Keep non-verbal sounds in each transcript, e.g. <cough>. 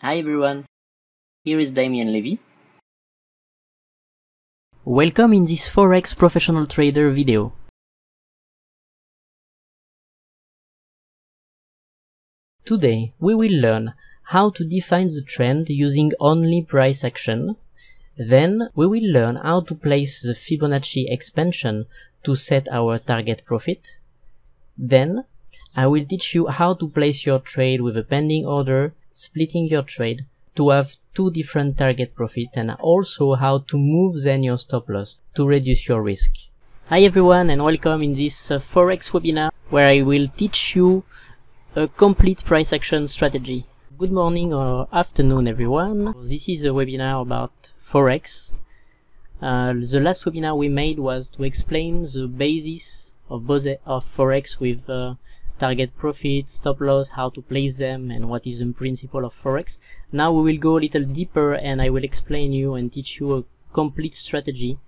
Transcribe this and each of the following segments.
Hi everyone, here is Damien Levy. Welcome in this Forex Professional Trader video. Today we will learn how to define the trend using only price action. Then we will learn how to place the Fibonacci expansion to set our target profit. Then I will teach you how to place your trade with a pending order, splitting your trade to have two different target profit and also how to move then your stop loss to reduce your risk. Hi everyone and welcome in this uh, Forex webinar where I will teach you a complete price action strategy. Good morning or afternoon everyone. This is a webinar about Forex. Uh, the last webinar we made was to explain the basis of of Forex with uh, target profit, stop loss, how to place them and what is the principle of Forex. Now we will go a little deeper and I will explain you and teach you a complete strategy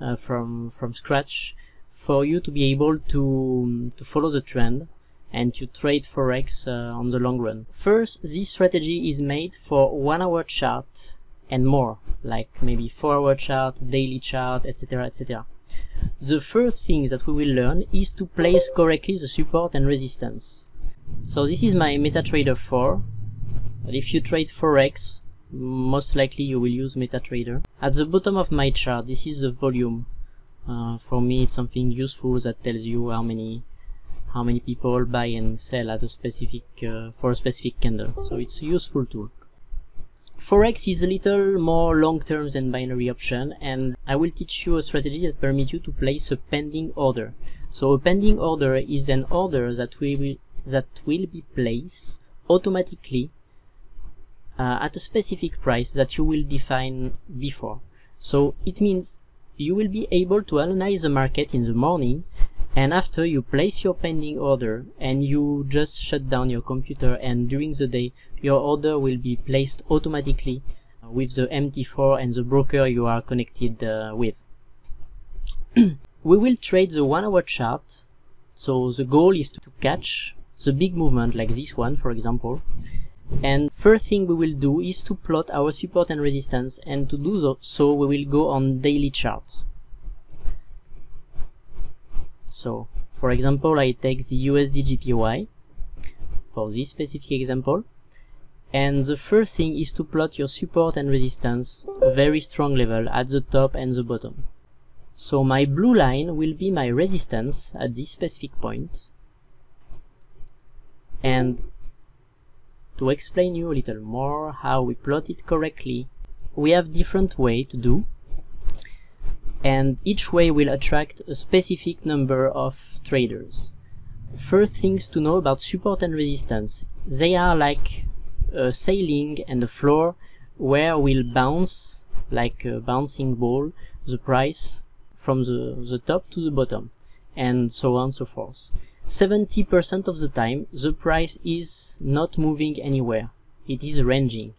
uh, from, from scratch for you to be able to, to follow the trend and to trade forex uh, on the long run. First, this strategy is made for one hour chart and more, like maybe four hour chart, daily chart, etc. etc. The first thing that we will learn is to place correctly the support and resistance. So this is my MetaTrader 4. But if you trade forex, most likely you will use MetaTrader. At the bottom of my chart, this is the volume. Uh, for me, it's something useful that tells you how many how many people buy and sell at a specific uh, for a specific candle so it's a useful tool forex is a little more long-term than binary option and i will teach you a strategy that permits you to place a pending order. So a pending order is an order that will that will be placed automatically uh, at a specific price that you will define before. So it means you will be able to analyze the market in the morning and after you place your pending order and you just shut down your computer and during the day your order will be placed automatically with the MT4 and the broker you are connected uh, with. <clears throat> we will trade the one hour chart. So the goal is to catch the big movement like this one for example. And first thing we will do is to plot our support and resistance. And to do so, so we will go on daily chart so, for example, I take the USD JPY for this specific example. And the first thing is to plot your support and resistance, very strong level at the top and the bottom. So my blue line will be my resistance at this specific point. And to explain you a little more how we plot it correctly, we have different way to do and each way will attract a specific number of traders. First things to know about support and resistance. They are like a ceiling and a floor where will bounce like a bouncing ball the price from the, the top to the bottom and so on and so forth. 70% of the time the price is not moving anywhere. It is ranging.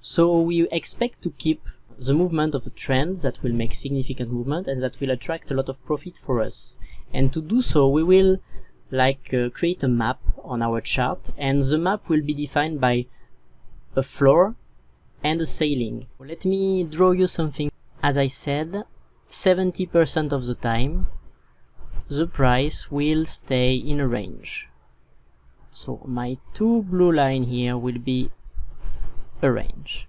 So we expect to keep the movement of a trend that will make significant movement and that will attract a lot of profit for us. And to do so, we will like uh, create a map on our chart and the map will be defined by a floor and a ceiling. Let me draw you something. As I said, 70% of the time the price will stay in a range. So my two blue line here will be a range.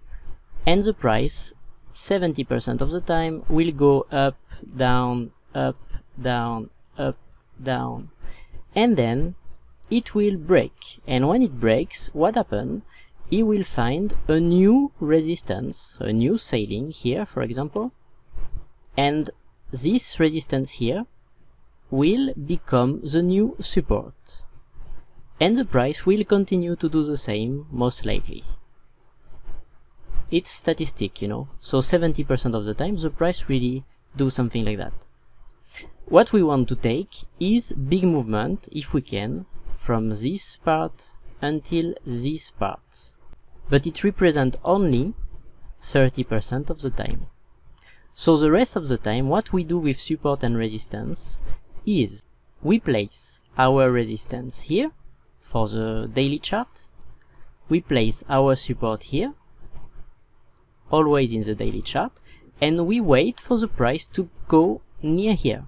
And the price 70% of the time will go up, down, up, down, up, down. And then it will break. And when it breaks, what happens? It will find a new resistance, a new ceiling here, for example. And this resistance here will become the new support. And the price will continue to do the same, most likely it's statistic, you know. So 70% of the time the price really do something like that. What we want to take is big movement, if we can, from this part until this part. But it represents only 30% of the time. So the rest of the time, what we do with support and resistance is we place our resistance here for the daily chart, we place our support here always in the daily chart and we wait for the price to go near here.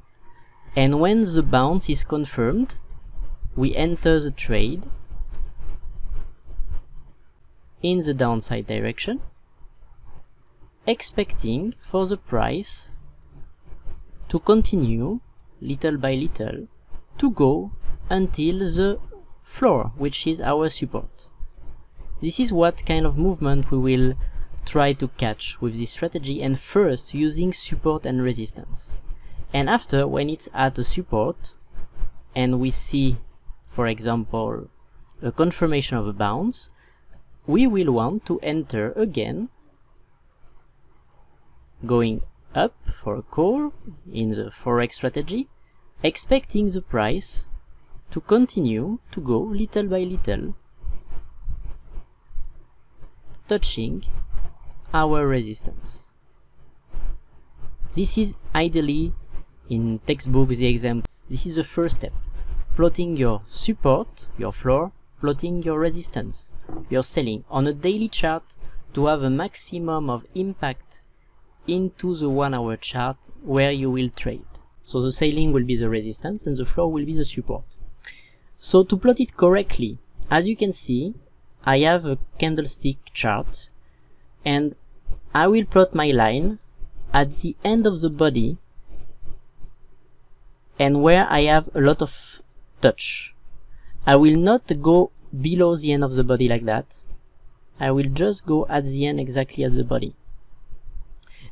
And when the bounce is confirmed we enter the trade in the downside direction expecting for the price to continue little by little to go until the floor which is our support. This is what kind of movement we will try to catch with this strategy and first using support and resistance. And after when it's at a support and we see for example a confirmation of a bounce we will want to enter again going up for a call in the forex strategy expecting the price to continue to go little by little touching our resistance. This is ideally in textbook the example this is the first step. Plotting your support your floor plotting your resistance your selling. On a daily chart to have a maximum of impact into the one hour chart where you will trade. So the selling will be the resistance and the floor will be the support. So to plot it correctly as you can see I have a candlestick chart and I will plot my line at the end of the body and where I have a lot of touch. I will not go below the end of the body like that. I will just go at the end exactly at the body.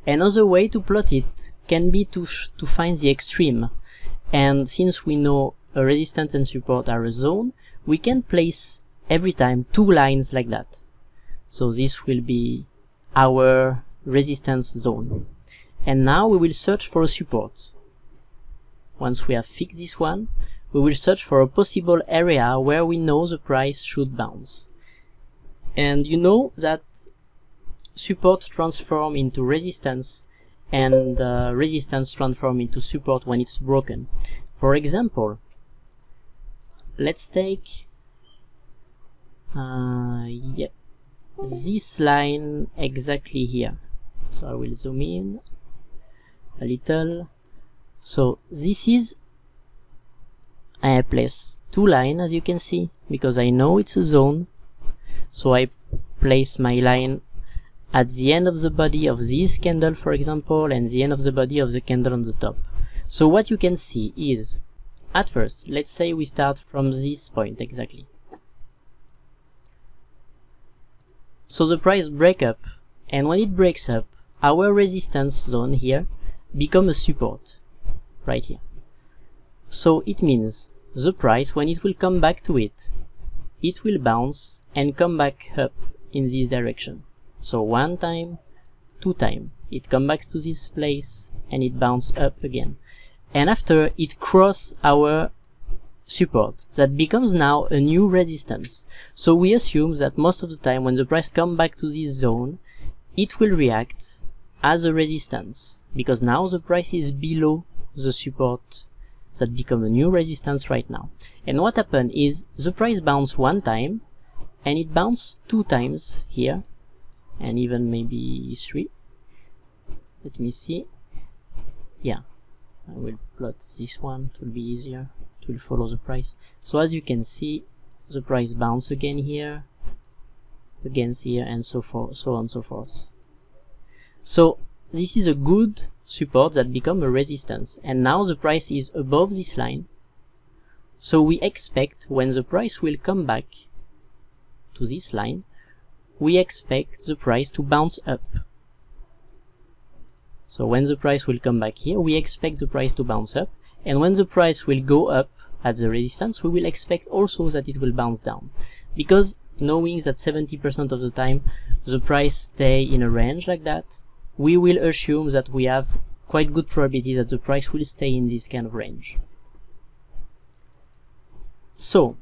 Another way to plot it can be to, to find the extreme. And since we know a resistance and support are a zone, we can place every time two lines like that. So this will be our resistance zone. And now we will search for a support. Once we have fixed this one, we will search for a possible area where we know the price should bounce. And you know that support transform into resistance and uh, resistance transform into support when it's broken. For example, let's take uh, yep, this line exactly here. So I will zoom in a little. So this is I place two line as you can see because I know it's a zone. So I place my line at the end of the body of this candle for example and the end of the body of the candle on the top. So what you can see is at first let's say we start from this point exactly so the price break up and when it breaks up our resistance zone here become a support right here. So it means the price, when it will come back to it, it will bounce and come back up in this direction. So one time, two time, it comes back to this place and it bounce up again. And after it cross our support that becomes now a new resistance. So we assume that most of the time when the price come back to this zone, it will react as a resistance because now the price is below the support that become a new resistance right now. And what happened is the price bounced one time and it bounced two times here and even maybe three. Let me see. Yeah, I will plot this one, it will be easier, will follow the price. So as you can see, the price bounce again here, against here and so forth, so on and so forth. So this is a good support that become a resistance and now the price is above this line so we expect when the price will come back to this line we expect the price to bounce up so when the price will come back here we expect the price to bounce up and when the price will go up at the resistance we will expect also that it will bounce down because knowing that 70% of the time the price stay in a range like that we will assume that we have quite good probability that the price will stay in this kind of range. So,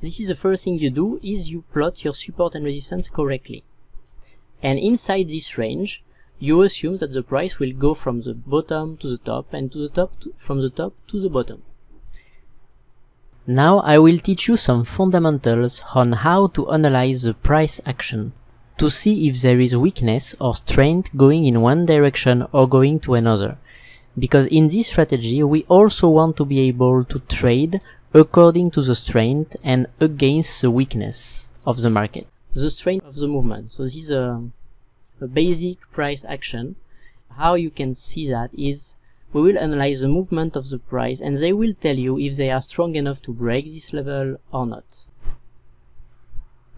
this is the first thing you do is you plot your support and resistance correctly. And inside this range, you assume that the price will go from the bottom to the top and to the top to, from the top to the bottom. Now I will teach you some fundamentals on how to analyze the price action. to see if there is weakness or strength going in one direction or going to another. Because in this strategy, we also want to be able to trade according to the strength and against the weakness of the market. The strength of the movement. So this is a, a basic price action. How you can see that is we will analyze the movement of the price and they will tell you if they are strong enough to break this level or not.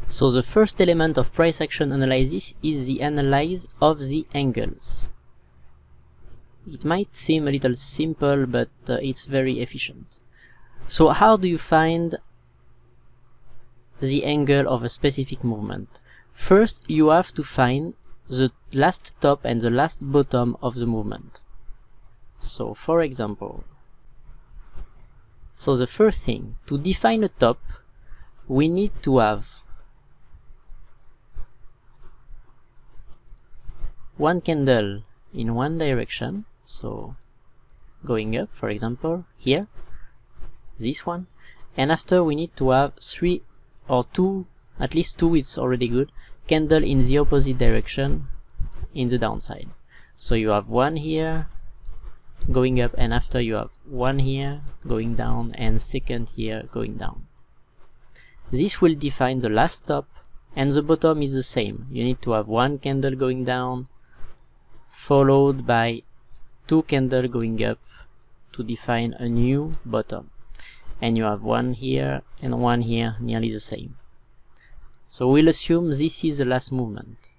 So the first element of price action analysis is the analysis of the angles. It might seem a little simple, but uh, it's very efficient. So how do you find the angle of a specific movement? First, you have to find the last top and the last bottom of the movement. So for example, so the first thing, to define a top, we need to have one candle in one direction, so going up, for example, here, this one, and after we need to have three or two, at least two is already good, candle in the opposite direction in the downside. So you have one here, going up and after you have one here going down and second here going down. This will define the last top and the bottom is the same. You need to have one candle going down followed by two candle going up to define a new bottom. And you have one here and one here nearly the same. So we'll assume this is the last movement.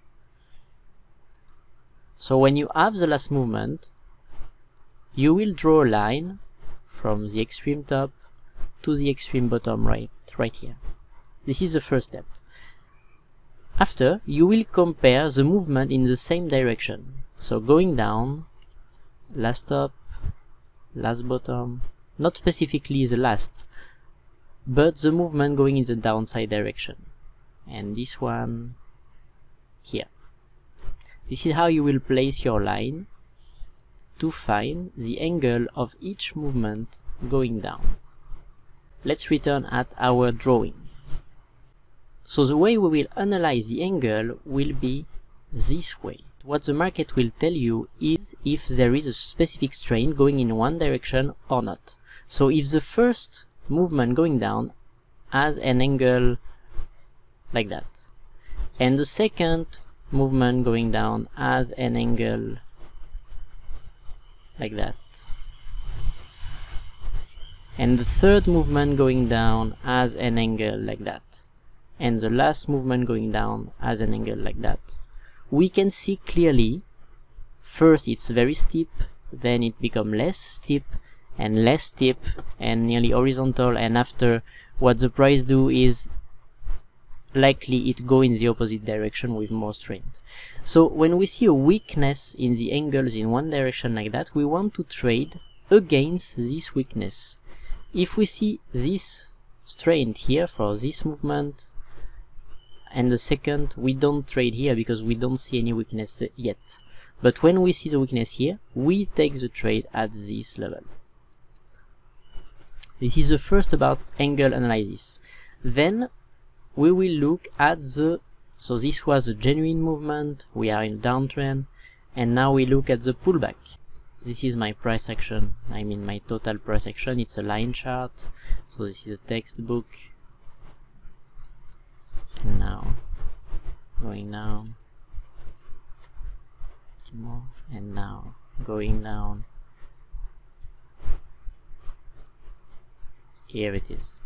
So when you have the last movement, you will draw a line from the extreme top to the extreme bottom right right here. This is the first step. After you will compare the movement in the same direction. So going down last top last bottom not specifically the last but the movement going in the downside direction and this one here this is how you will place your line to find the angle of each movement going down. Let's return at our drawing. So the way we will analyze the angle will be this way. What the market will tell you is if there is a specific strain going in one direction or not. So if the first movement going down has an angle like that, and the second movement going down as an angle like that. And the third movement going down as an angle like that. And the last movement going down as an angle like that. We can see clearly first it's very steep then it become less steep and less steep and nearly horizontal. And after what the price do is likely it go in the opposite direction with more strength. So when we see a weakness in the angles in one direction like that, we want to trade against this weakness. If we see this strength here for this movement and the second, we don't trade here because we don't see any weakness yet. But when we see the weakness here, we take the trade at this level. This is the first about angle analysis. Then we will look at the so this was a genuine movement we are in downtrend and now we look at the pullback. This is my price action I mean my total price action it's a line chart so this is a textbook. And now going down more and now going down. Here it is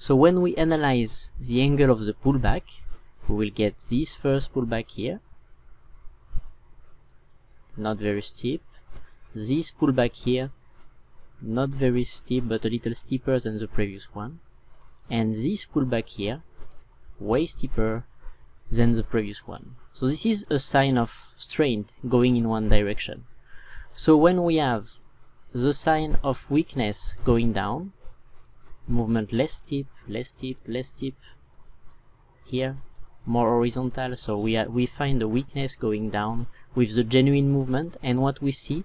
so when we analyze the angle of the pullback, we will get this first pullback here, not very steep, this pullback here, not very steep but a little steeper than the previous one, and this pullback here, way steeper than the previous one. So this is a sign of strength going in one direction. So when we have the sign of weakness going down, movement less steep, less steep, less steep. Here, more horizontal, so we, we find the weakness going down with the genuine movement, and what we see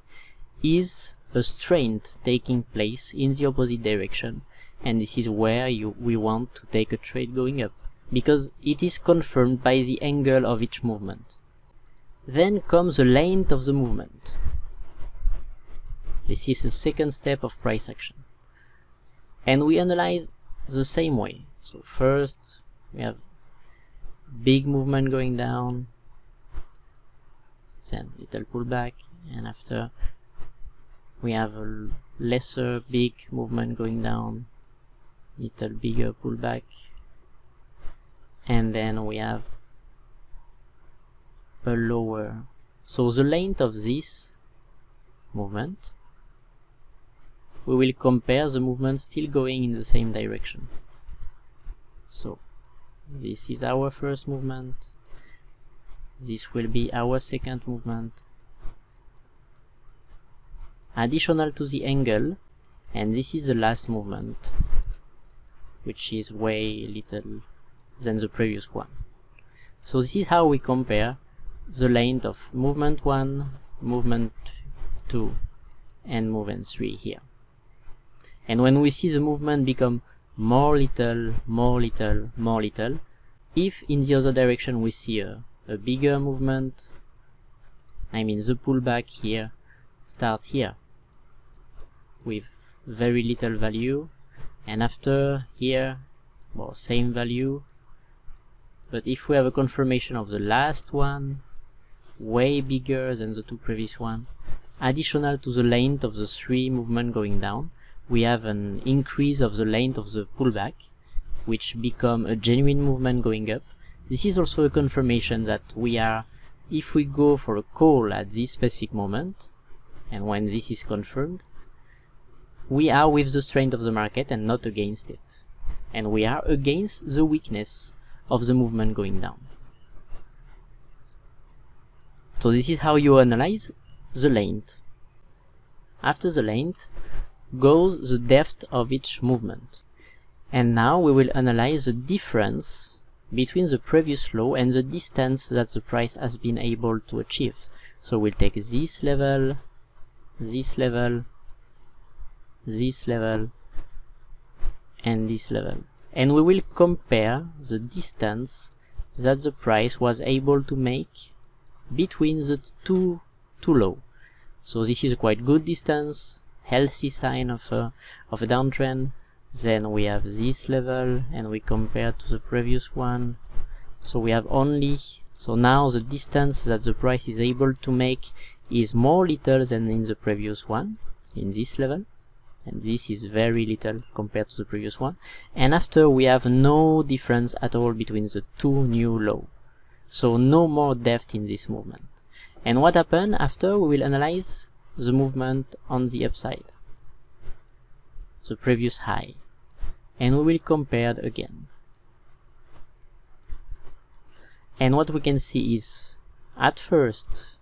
is a strength taking place in the opposite direction, and this is where you, we want to take a trade going up, because it is confirmed by the angle of each movement. Then comes the length of the movement. This is the second step of price action. And we analyze the same way. So first we have big movement going down, then little pullback, and after we have a lesser big movement going down, little bigger pullback, and then we have a lower so the length of this movement we will compare the movement still going in the same direction so this is our first movement this will be our second movement additional to the angle and this is the last movement which is way little than the previous one. So this is how we compare the length of movement 1, movement 2 and movement 3 here. And when we see the movement become more little, more little, more little, if in the other direction we see a, a bigger movement, I mean the pullback here, start here with very little value. And after here well same value. But if we have a confirmation of the last one way bigger than the two previous one additional to the length of the three movement going down we have an increase of the length of the pullback which become a genuine movement going up this is also a confirmation that we are if we go for a call at this specific moment and when this is confirmed we are with the strength of the market and not against it and we are against the weakness of the movement going down. So this is how you analyze the length. After the length goes the depth of each movement. And now we will analyze the difference between the previous low and the distance that the price has been able to achieve. So we'll take this level, this level, this level, and this level and we will compare the distance that the price was able to make between the two two low. So this is a quite good distance, healthy sign of a, of a downtrend. Then we have this level and we compare to the previous one. So we have only, so now the distance that the price is able to make is more little than in the previous one, in this level and this is very little compared to the previous one and after we have no difference at all between the two new low so no more depth in this movement and what happened after we will analyze the movement on the upside the previous high and we will compare again. And what we can see is at first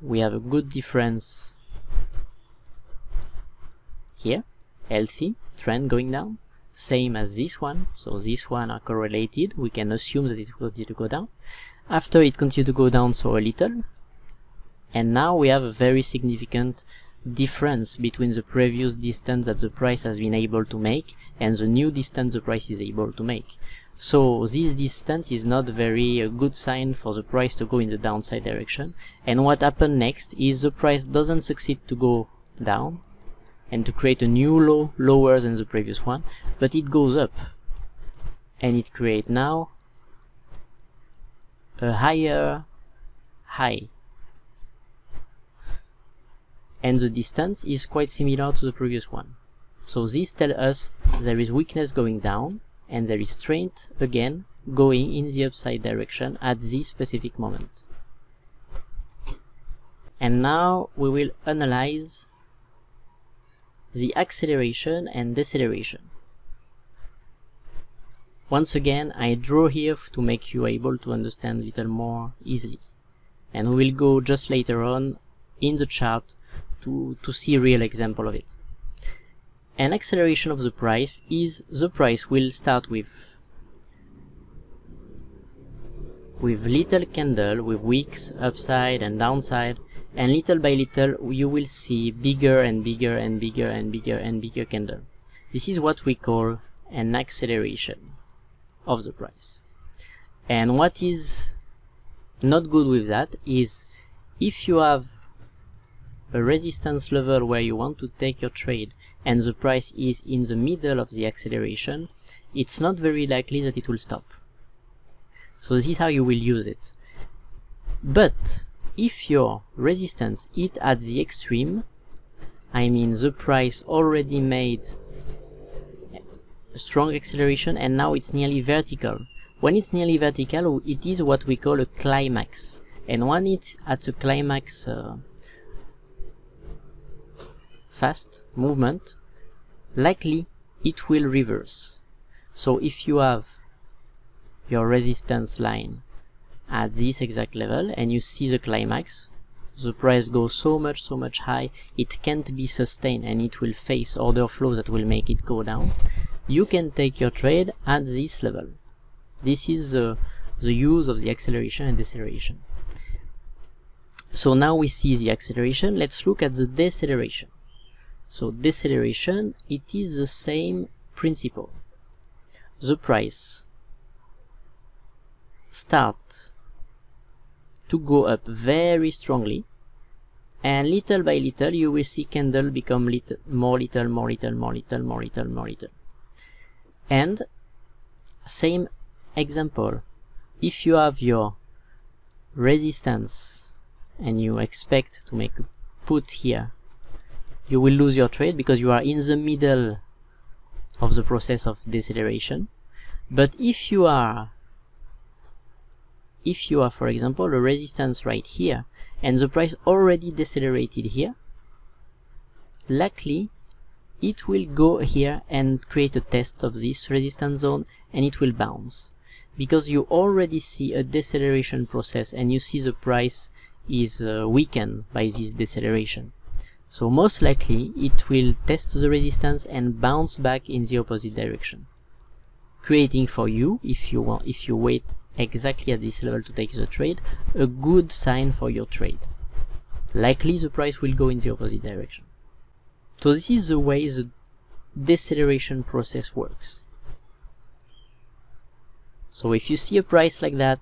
we have a good difference here healthy trend going down same as this one. So this one are correlated. We can assume that it will continue to go down. After it continued to go down so a little and now we have a very significant difference between the previous distance that the price has been able to make and the new distance the price is able to make. So this distance is not very a good sign for the price to go in the downside direction. And what happened next is the price doesn't succeed to go down and to create a new low lower than the previous one but it goes up. And it create now a higher high and the distance is quite similar to the previous one so this tells us there is weakness going down and there is strength again going in the upside direction at this specific moment and now we will analyze the acceleration and deceleration. Once again, I draw here to make you able to understand a little more easily. And we will go just later on in the chart to, to see real example of it. An acceleration of the price is the price will start with with little candle with wicks upside and downside and little by little you will see bigger and bigger and bigger and bigger and bigger candle this is what we call an acceleration of the price. And what is not good with that is if you have a resistance level where you want to take your trade and the price is in the middle of the acceleration, it's not very likely that it will stop. So this is how you will use it. But if your resistance is at the extreme, I mean the price already made a strong acceleration and now it's nearly vertical. When it's nearly vertical, it is what we call a climax. And when it's at the climax uh, fast movement, likely it will reverse. So if you have your resistance line at this exact level and you see the climax, the price goes so much so much high it can't be sustained and it will face order flows that will make it go down. You can take your trade at this level. This is the, the use of the acceleration and deceleration. So now we see the acceleration. Let's look at the deceleration so deceleration it is the same principle. The price. Start. To go up very strongly. And little by little you will see candle become little more little more little more little more little more little. And same example. If you have your resistance and you expect to make a put here you will lose your trade because you are in the middle of the process of deceleration. But if you are if you are for example a resistance right here and the price already decelerated here likely it will go here and create a test of this resistance zone and it will bounce. Because you already see a deceleration process and you see the price is uh, weakened by this deceleration so most likely it will test the resistance and bounce back in the opposite direction creating for you if you want if you wait exactly at this level to take the trade, a good sign for your trade. Likely the price will go in the opposite direction. So this is the way the deceleration process works. So if you see a price like that,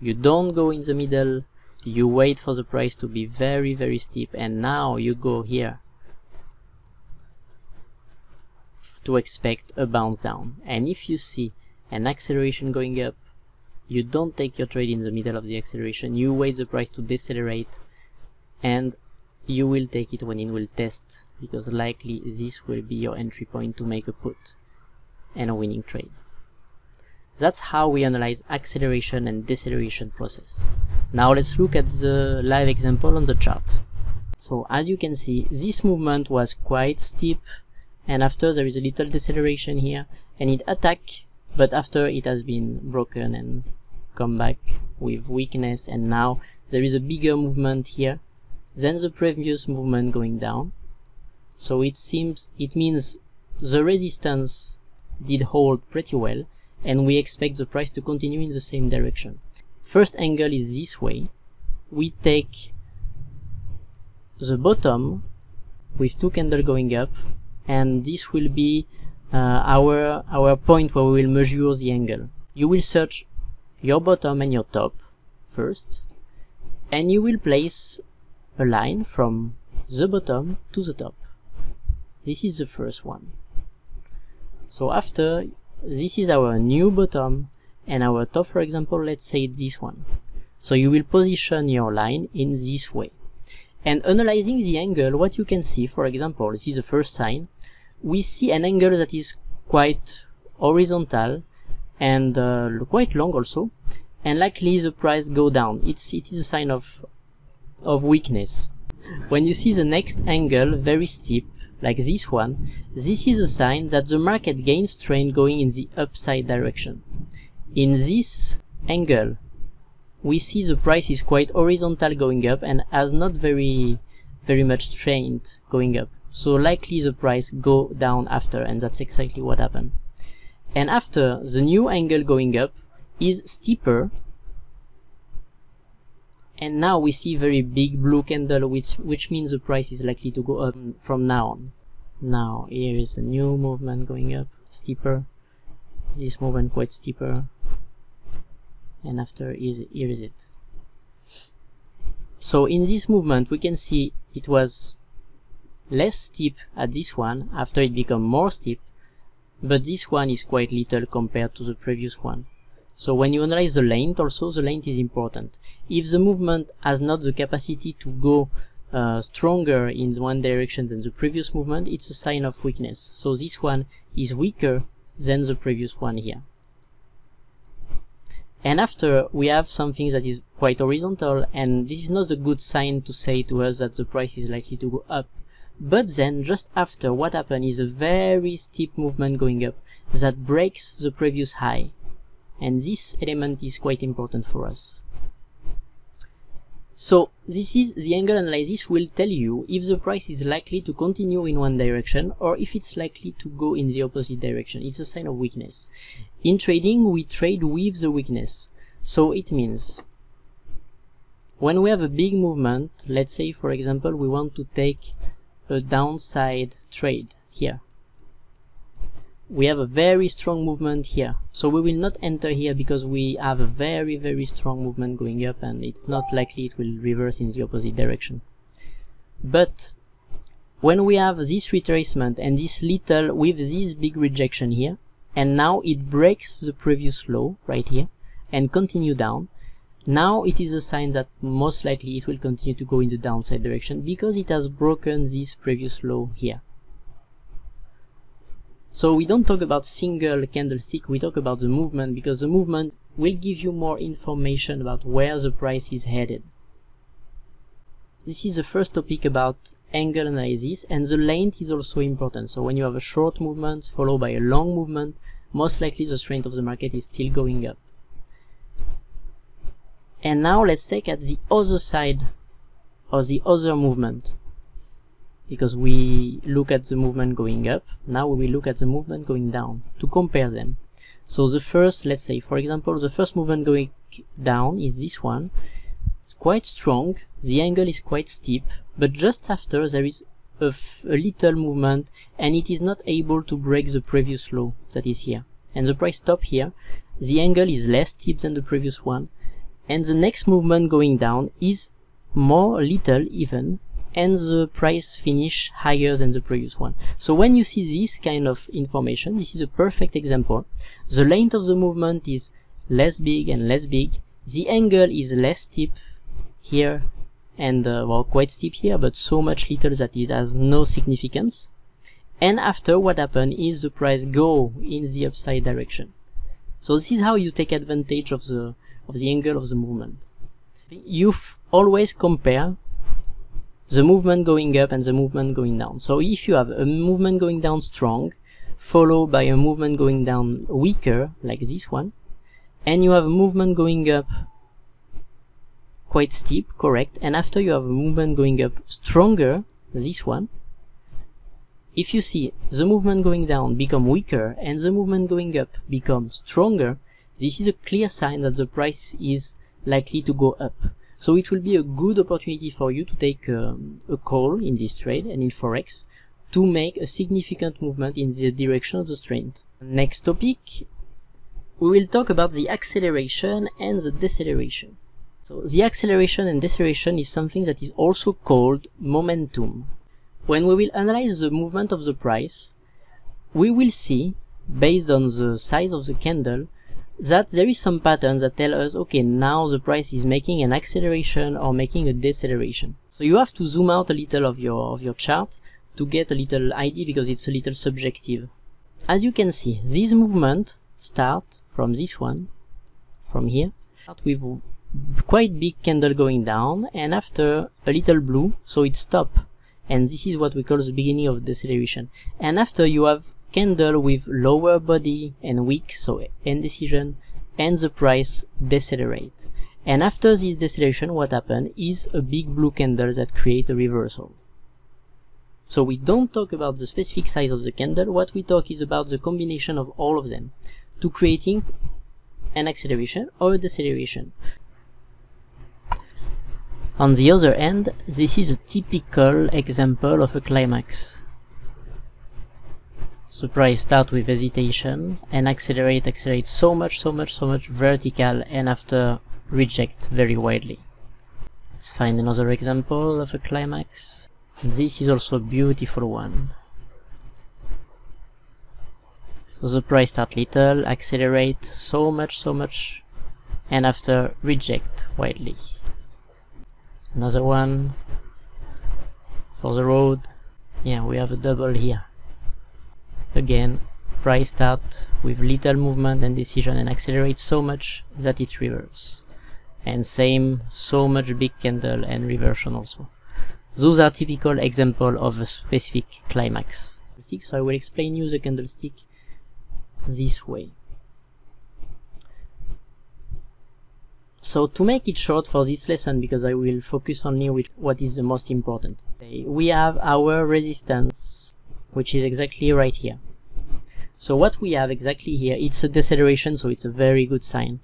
you don't go in the middle, you wait for the price to be very very steep and now you go here to expect a bounce down. And if you see an acceleration going up you don't take your trade in the middle of the acceleration you wait the price to decelerate and you will take it when it will test because likely this will be your entry point to make a put and a winning trade that's how we analyze acceleration and deceleration process. Now let's look at the live example on the chart. So as you can see this movement was quite steep and after there is a little deceleration here and it attack but after it has been broken and come back with weakness and now there is a bigger movement here than the previous movement going down. So it seems it means the resistance did hold pretty well and we expect the price to continue in the same direction. First angle is this way. We take the bottom with two candles going up and this will be uh, our our point where we will measure the angle. You will search your bottom and your top first and you will place a line from the bottom to the top. This is the first one. So after this is our new bottom and our top for example let's say this one. So you will position your line in this way. And analyzing the angle what you can see for example this is the first sign. We see an angle that is quite horizontal and uh, quite long also. And likely the price go down. It's it is a sign of of weakness. When you see the next angle very steep like this one this is a sign that the market gains strength going in the upside direction. In this angle we see the price is quite horizontal going up and has not very very much strength going up. So likely the price go down after and that's exactly what happened. And after the new angle going up is steeper and now we see very big blue candle which which means the price is likely to go up from now on. Now here is a new movement going up steeper. This movement quite steeper. And after is here is it. So in this movement we can see it was less steep at this one after it become more steep but this one is quite little compared to the previous one so when you analyze the length also the length is important. If the movement has not the capacity to go uh, stronger in one direction than the previous movement it's a sign of weakness. So this one is weaker than the previous one here. And after we have something that is quite horizontal and this is not a good sign to say to us that the price is likely to go up. But then just after what happened is a very steep movement going up that breaks the previous high and this element is quite important for us so this is the angle analysis will tell you if the price is likely to continue in one direction or if it's likely to go in the opposite direction. It's a sign of weakness. In trading, we trade with the weakness. So it means when we have a big movement, let's say for example we want to take a downside trade here we have a very strong movement here. So we will not enter here because we have a very very strong movement going up and it's not likely it will reverse in the opposite direction. But when we have this retracement and this little with this big rejection here and now it breaks the previous low right here and continue down now it is a sign that most likely it will continue to go in the downside direction because it has broken this previous low here so we don't talk about single candlestick, we talk about the movement because the movement will give you more information about where the price is headed. This is the first topic about angle analysis and the length is also important. So when you have a short movement followed by a long movement, most likely the strength of the market is still going up. And now let's take at the other side or the other movement because we look at the movement going up. Now we will look at the movement going down to compare them. So the first let's say for example the first movement going down is this one. It's quite strong. The angle is quite steep. But just after there is a, little movement and it is not able to break the previous low that is here. And the price stop here. The angle is less steep than the previous one. And the next movement going down is more little even and the price finish higher than the previous one. So when you see this kind of information, this is a perfect example. The length of the movement is less big and less big. The angle is less steep here and uh, well quite steep here but so much little that it has no significance and after what happened is the price go in the upside direction so this is how you take advantage of the of the angle of the movement you always compare the movement going up and the movement going down. So if you have a movement going down strong, followed by a movement going down weaker, like this one, and you have a movement going up quite steep, correct, and after you have a movement going up stronger, this one, if you see the movement going down become weaker and the movement going up become stronger, this is a clear sign that the price is likely to go up. So it will be a good opportunity for you to take um, a call in this trade and in Forex to make a significant movement in the direction of the trend. Next topic, we will talk about the acceleration and the deceleration. So the acceleration and deceleration is something that is also called momentum. When we will analyze the movement of the price, we will see, based on the size of the candle, that there is some pattern that tell us okay now the price is making an acceleration or making a deceleration. So you have to zoom out a little of your of your chart to get a little idea because it's a little subjective. As you can see this movement start from this one from here start with quite big candle going down and after a little blue so it stop. And this is what we call the beginning of deceleration. And after you have candle with lower body and wick, so indecision, and the price decelerate. And after this deceleration, what happened is a big blue candle that create a reversal. So we don't talk about the specific size of the candle, what we talk is about the combination of all of them to creating an acceleration or a deceleration. On the other end, this is a typical example of a climax. The price start with hesitation and accelerate, accelerate so much, so much, so much vertical and after reject very widely. Let's find another example of a climax. This is also a beautiful one. So the price start little, accelerate so much, so much, and after reject widely. Another one for the road. Yeah, we have a double here. Again, price start with little movement and decision and accelerate so much that it reverses. And same, so much big candle and reversion also. Those are typical example of a specific climax. So I will explain you the candlestick this way. So to make it short for this lesson, because I will focus only with what is the most important, we have our resistance, which is exactly right here. So what we have exactly here, it's a deceleration, so it's a very good sign.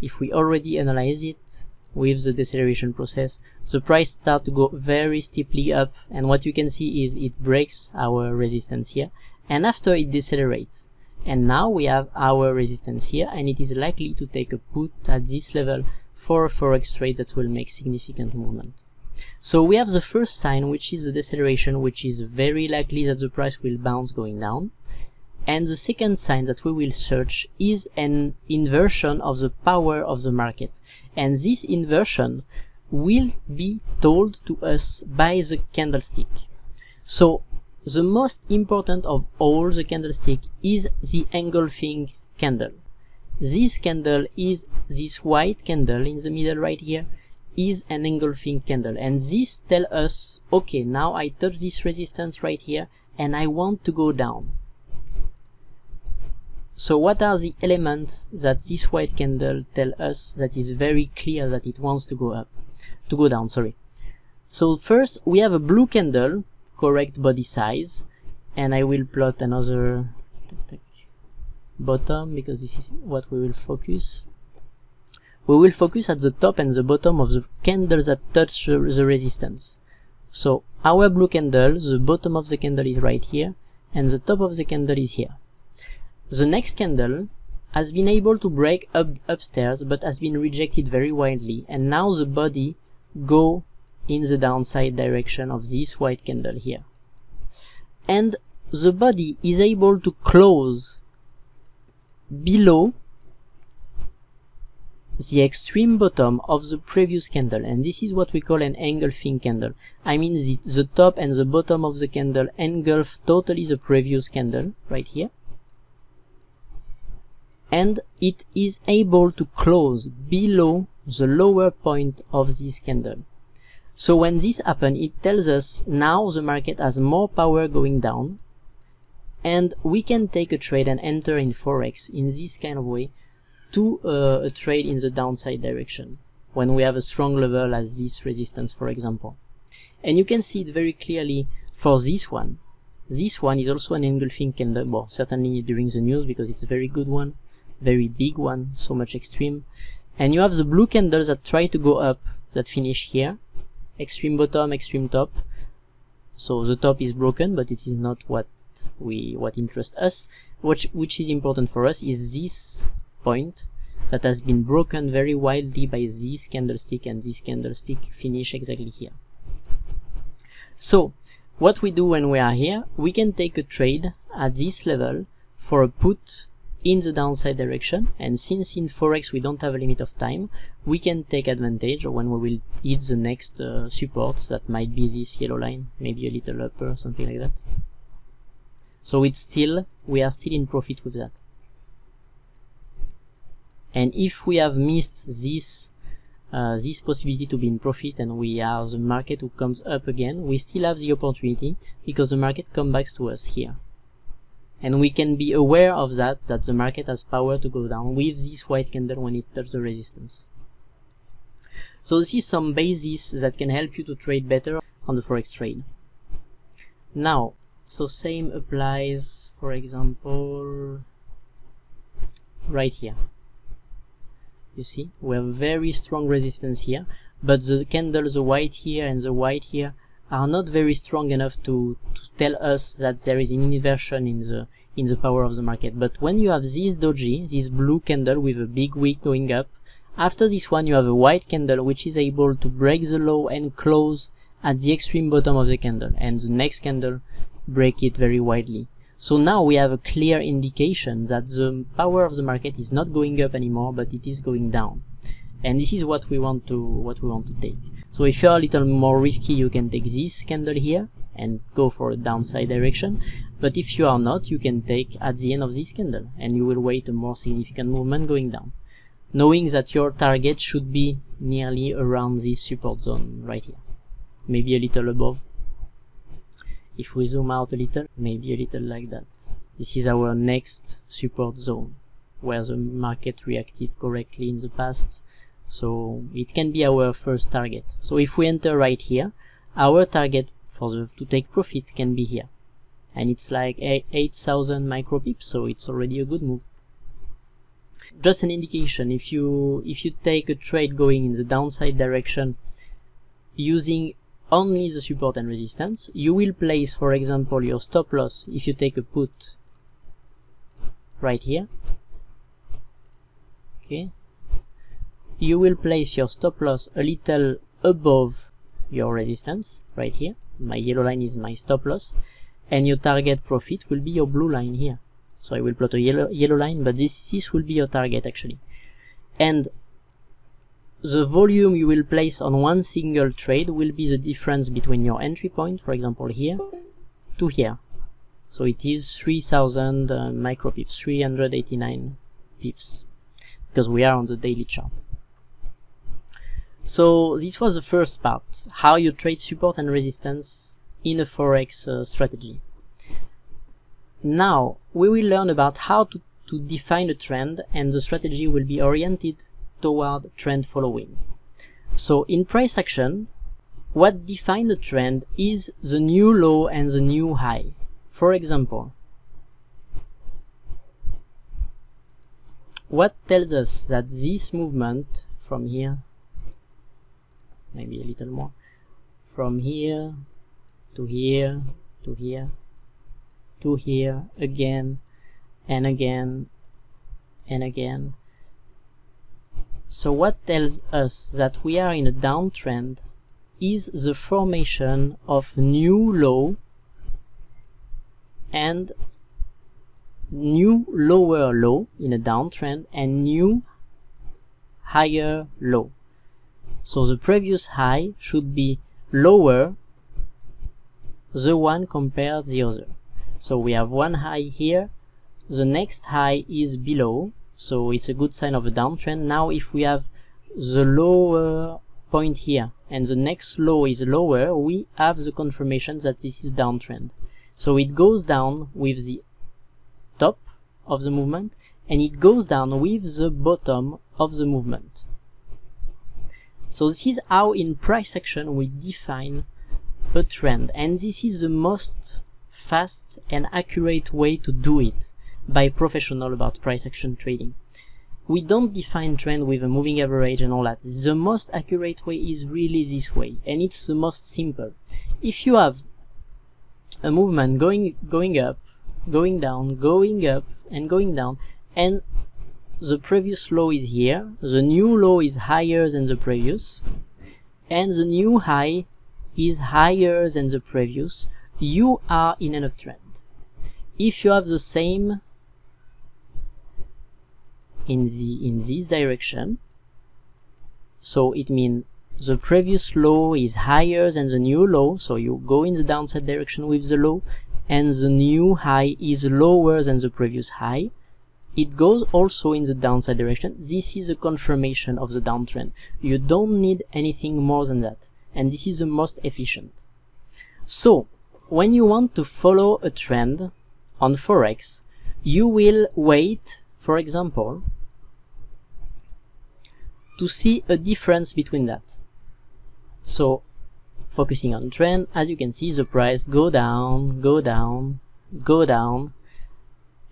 If we already analyze it with the deceleration process, the price start to go very steeply up, and what you can see is it breaks our resistance here, and after it decelerates and now we have our resistance here and it is likely to take a put at this level for a forex trade that will make significant movement so we have the first sign which is the deceleration which is very likely that the price will bounce going down. And the second sign that we will search is an inversion of the power of the market. And this inversion will be told to us by the candlestick. So the most important of all the candlestick is the engulfing candle. This candle is this white candle in the middle right here is an engulfing candle and this tell us okay now I touch this resistance right here and I want to go down. So what are the elements that this white candle tell us that is very clear that it wants to go up, to go down, sorry. So first we have a blue candle correct body size and I will plot another bottom because this is what we will focus we will focus at the top and the bottom of the candles that touch the resistance. So our blue candle the bottom of the candle is right here and the top of the candle is here. The next candle has been able to break up upstairs but has been rejected very widely and now the body go in the downside direction of this white candle here. And the body is able to close below the extreme bottom of the previous candle and this is what we call an engulfing candle. I mean the, the top and the bottom of the candle engulf totally the previous candle right here. And it is able to close below the lower point of this candle. So when this happens, it tells us now the market has more power going down and we can take a trade and enter in Forex in this kind of way to uh, a trade in the downside direction when we have a strong level as this resistance for example. And you can see it very clearly for this one. This one is also an engulfing candle, well, certainly during the news because it's a very good one, very big one, so much extreme. And you have the blue candles that try to go up that finish here extreme bottom extreme top so the top is broken but it is not what we what interests us which which is important for us is this point that has been broken very widely by this candlestick and this candlestick finish exactly here. So what we do when we are here we can take a trade at this level for a put in the downside direction. And since in forex we don't have a limit of time we can take advantage when we will hit the next uh, support that might be this yellow line maybe a little upper something like that. So it's still we are still in profit with that and if we have missed this uh, this possibility to be in profit and we are the market who comes up again we still have the opportunity because the market comes back to us here. And we can be aware of that that the market has power to go down with this white candle when it touches the resistance. So this is some basis that can help you to trade better on the forex trade. Now so same applies for example right here you see we have very strong resistance here but the candle the white here and the white here are not very strong enough to, to tell us that there is an inversion in the in the power of the market. But when you have this doji, this blue candle with a big wick going up, after this one you have a white candle which is able to break the low and close at the extreme bottom of the candle and the next candle break it very widely. So now we have a clear indication that the power of the market is not going up anymore but it is going down. And this is what we want to what we want to take. So if you're a little more risky you can take this candle here and go for a downside direction. But if you are not you can take at the end of this candle and you will wait a more significant movement going down knowing that your target should be nearly around this support zone right here maybe a little above if we zoom out a little maybe a little like that. This is our next support zone where the market reacted correctly in the past. So it can be our first target. So if we enter right here our target for the to take profit can be here. And it's like 8000 micro pips so it's already a good move. Just an indication if you if you take a trade going in the downside direction using only the support and resistance. You will place for example your stop loss if you take a put right here. Okay. You will place your stop loss a little above your resistance right here. My yellow line is my stop loss. And your target profit will be your blue line here. So I will plot a yellow yellow line but this this will be your target actually. And the volume you will place on one single trade will be the difference between your entry point for example here to here so it is 3000 uh, micro pips 389 pips because we are on the daily chart so this was the first part, how you trade support and resistance in a forex uh, strategy. Now we will learn about how to, to define a trend and the strategy will be oriented toward trend following. So in price action, what defines a trend is the new low and the new high. For example, what tells us that this movement from here maybe a little more from here to here to here to here again and again and again so what tells us that we are in a downtrend is the formation of new low and new lower low in a downtrend and new higher low so the previous high should be lower the one compared the other. So we have one high here, the next high is below, so it's a good sign of a downtrend. Now if we have the lower point here and the next low is lower, we have the confirmation that this is downtrend. So it goes down with the top of the movement and it goes down with the bottom of the movement. So this is how in price action we define a trend and this is the most fast and accurate way to do it by professional about price action trading. We don't define trend with a moving average and all that. The most accurate way is really this way and it's the most simple. If you have a movement going going up, going down, going up and going down and the previous low is here, the new low is higher than the previous, and the new high is higher than the previous, you are in an uptrend. If you have the same in the in this direction, so it means the previous low is higher than the new low, so you go in the downside direction with the low, and the new high is lower than the previous high, it goes also in the downside direction. This is a confirmation of the downtrend. You don't need anything more than that. And this is the most efficient. So, when you want to follow a trend on Forex, you will wait, for example, to see a difference between that. So, focusing on trend, as you can see, the price go down, go down, go down,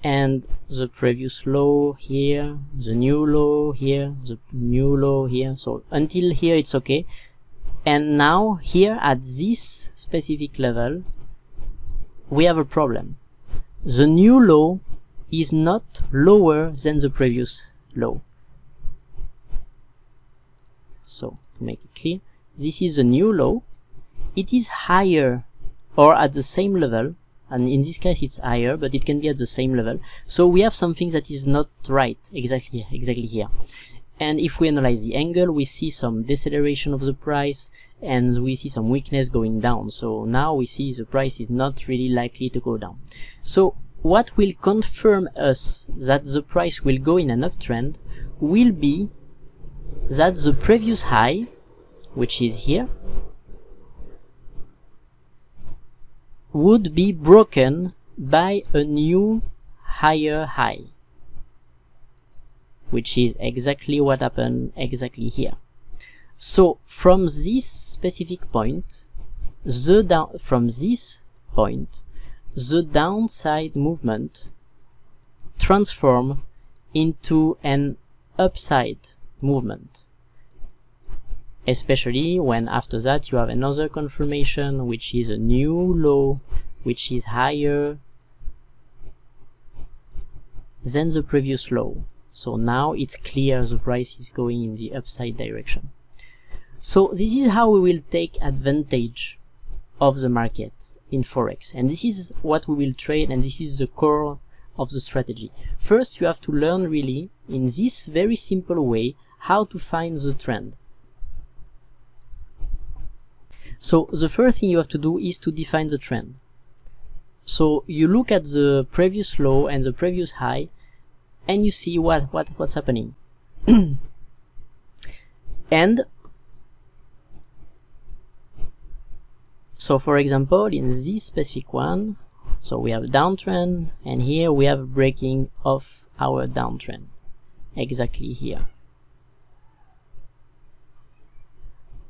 and the previous low here the new low here the new low here. So until here it's okay. And now here at this specific level we have a problem. The new low is not lower than the previous low so to make it clear this is a new low it is higher or at the same level and in this case it's higher but it can be at the same level. So we have something that is not right exactly exactly here. And if we analyze the angle we see some deceleration of the price and we see some weakness going down. So now we see the price is not really likely to go down. So what will confirm us that the price will go in an uptrend will be that the previous high which is here would be broken by a new higher high which is exactly what happened exactly here. So from this specific point the down from this point the downside movement transform into an upside movement. Especially when after that you have another confirmation which is a new low which is higher than the previous low so now it's clear the price is going in the upside direction. So this is how we will take advantage of the market in forex. And this is what we will trade and this is the core of the strategy. First you have to learn really in this very simple way how to find the trend so the first thing you have to do is to define the trend. So you look at the previous low and the previous high and you see what, what what's happening. <clears throat> and so for example in this specific one so we have a downtrend and here we have a breaking of our downtrend exactly here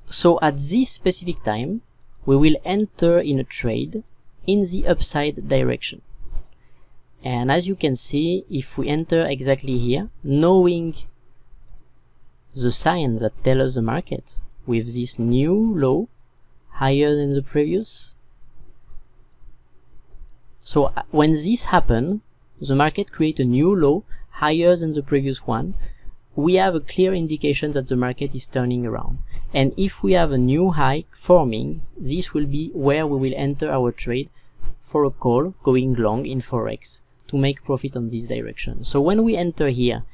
So at this specific time, we will enter in a trade in the upside direction. And as you can see, if we enter exactly here, knowing the signs that tell us the market with this new low higher than the previous. So uh, when this happens, the market create a new low higher than the previous one we have a clear indication that the market is turning around. And if we have a new high forming, this will be where we will enter our trade for a call going long in Forex to make profit on this direction. So when we enter here,